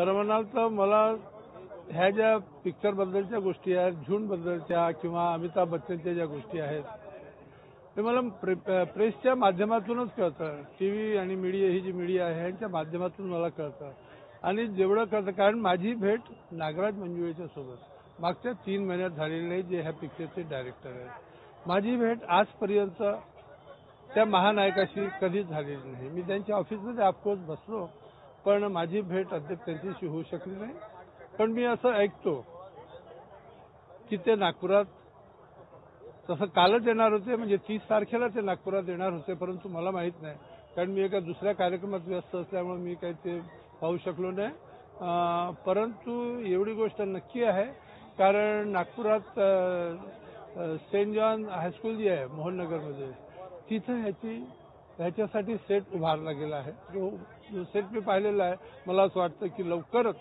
खरं म्हणाल तर मला ह्या ज्या पिक्चर बद्दलच्या गोष्टी आहेत झुंड बद्दलच्या किंवा अमिताभ बच्चनच्या ज्या गोष्टी आहेत ते मला प्रे- प्रेसच्या माध्यमातूनच कळतं. टीव्ही आणि मीडिया ही जी मीडिया आहे यांच्या माध्यमातून मला कळतं. आणि जेवढं कळतं कारण माझी भेट नागराज मंजुळेच्या सोबत. मागच्या तीन महिन्यात झालेली नाही जे ह्या पिक्चरचे डायरेक्टर आहेत. माझी भेट आजपर्यंत त्या महानायकाशी कधीच झालेली नाही. मी त्यांच्या ऑफिसमध्ये ऑफकोर्स बसलो. पण माझी भेट अद्याप त्यांच्याशी होऊ शकली नाही. पण मी असं ऐकतो की ते नागपुरात तसं कालच येणार होते म्हणजे तीस तारखेला ते नागपुरात येणार होते परंतु मला माहीत नाही. कारण मी एका दुसऱ्या कार्यक्रमात व्यस्त असल्यामुळे मी काही ते पाहू शकलो नाही. परंतु एवढी गोष्ट नक्की आहे कारण नागपुरात सेंट जॉन हायस्कूल जी आहे मोहननगरमध्ये तिथं ह्याची ह्याच्यासाठी सेट उभारला गेला आहे. जो जो सेट मी पाहिलेला आहे मला असं वाटतं की लवकरच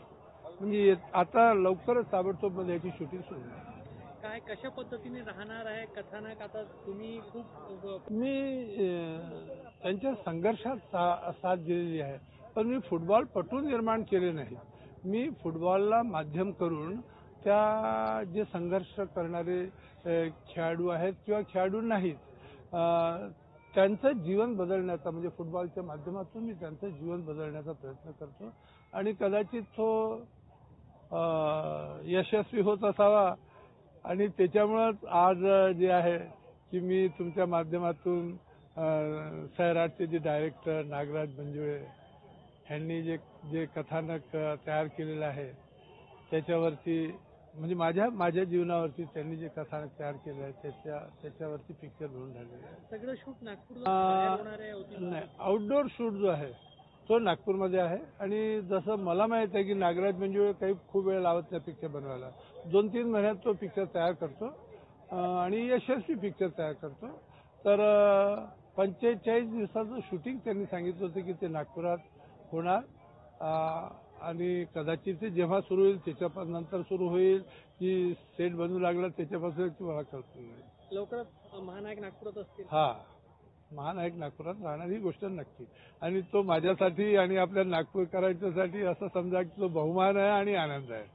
म्हणजे आता लवकरच ताबडतोबमध्ये याची शूटिंग सुरू होईल. काय कशा पद्धतीने राहणार आहे कथानक आता तुम्ही खूप मी त्यांच्या संघर्षात सा- साथ दिलेली आहे. पण मी फुटबॉल पटू निर्माण केले नाही. मी फुटबॉलला माध्यम करून त्या जे संघर्ष करणारे खेळाडू आहेत किंवा खेळाडू नाहीत त्यांचं जीवन बदलण्याचा म्हणजे फुटबॉलच्या माध्यमातून मी त्यांचं जीवन बदलण्याचा प्रयत्न करतो. आणि कदाचित तो यशस्वी होत असावा. आणि त्याच्यामुळंच आज जे आहे की मी तुमच्या माध्यमातून सैराटचे जे डायरेक्टर नागराज मंजुळे ह्यांनी जे जे कथानक तयार केलेलं आहे त्याच्यावरती म्हणजे माझ्या माझ्या जीवनावरती त्यांनी जे कथानक तयार केलं आहे त्याच्या त्याच्यावरती पिक्चर बनवून झालेलं आहे सगळं शूट नागपूर आउटडोर शूट जो आहे तो नागपूरमध्ये आहे. आणि जसं मला माहीत आहे की नागराज मंजुळे काही खूप वेळ लावत नाही पिक्चर बनवायला. दोन तीन महिन्यात तो पिक्चर तयार करतो. आणि यशस्वी पिक्चर तयार करतो. तर पंचेचाळीस दिवसाचं शूटिंग त्यांनी सांगितलं होतं की ते नागपुरात होणार. आणि कदाचित ते जेव्हा सुरू होईल त्याच्या नंतर सुरू होईल की सेट बनवू लागला त्याच्यापासून मला कल्पना नाही लवकरच महानायक नागपुरात असतील. हा. महानायक नागपुरात राहणार ही गोष्ट नक्की. आणि तो माझ्यासाठी आणि आपल्या नागपूरकरांच्यासाठी असं समजा की तो बहुमान आहे आणि आनंद आहे.